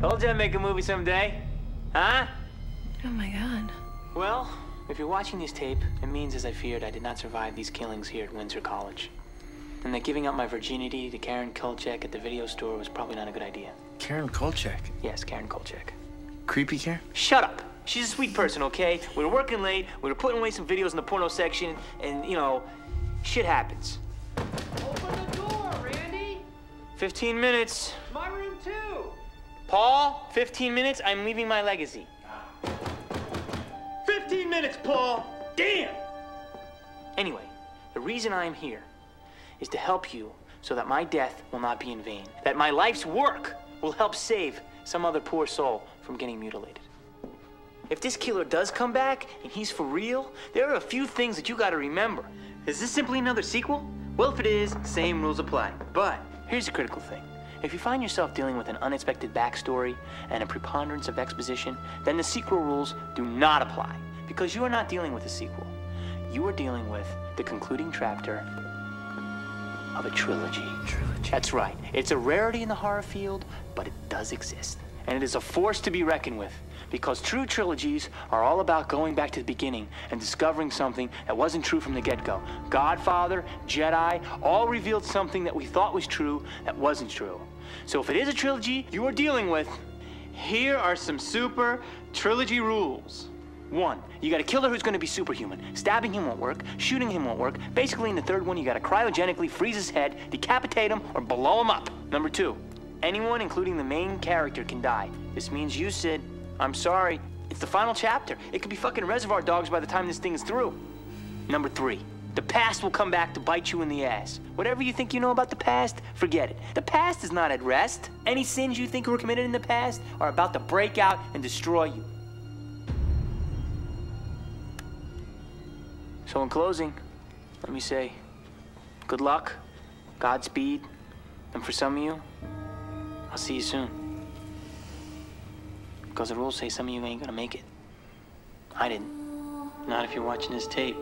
Told you I'd make a movie someday. Huh? Oh my god. Well, if you're watching this tape, it means, as I feared, I did not survive these killings here at Windsor College. And that giving up my virginity to Karen Kolchak at the video store was probably not a good idea. Karen Kolchak. Yes, Karen Kolchak. Creepy Karen? Shut up! She's a sweet person, okay? We were working late, we were putting away some videos in the porno section, and, you know, shit happens. Open the door, Randy. 15 minutes. My room too. Paul, 15 minutes, I'm leaving my legacy. 15 minutes, Paul! Damn! Anyway, the reason I'm here is to help you so that my death will not be in vain. That my life's work will help save some other poor soul from getting mutilated. If this killer does come back and he's for real, there are a few things that you gotta remember. Is this simply another sequel? Well, if it is, same rules apply. But here's the critical thing. If you find yourself dealing with an unexpected backstory and a preponderance of exposition, then the sequel rules do not apply because you are not dealing with a sequel. You are dealing with the concluding chapter of a trilogy. Trilogy. That's right. It's a rarity in the horror field, but it does exist. And it is a force to be reckoned with because true trilogies are all about going back to the beginning and discovering something that wasn't true from the get-go. Godfather, Jedi, all revealed something that we thought was true that wasn't true. So if it is a trilogy you are dealing with, here are some super trilogy rules. One, you got a killer who's gonna be superhuman. Stabbing him won't work, shooting him won't work. Basically, in the third one, you gotta cryogenically freeze his head, decapitate him, or blow him up. Number two, anyone, including the main character, can die. This means you, Sid. I'm sorry. It's the final chapter. It could be fucking reservoir dogs by the time this thing is through. Number three, the past will come back to bite you in the ass. Whatever you think you know about the past, forget it. The past is not at rest. Any sins you think were committed in the past are about to break out and destroy you. So in closing, let me say, good luck, Godspeed, and for some of you, I'll see you soon. Because the rules say some of you ain't gonna make it. I didn't. Not if you're watching this tape.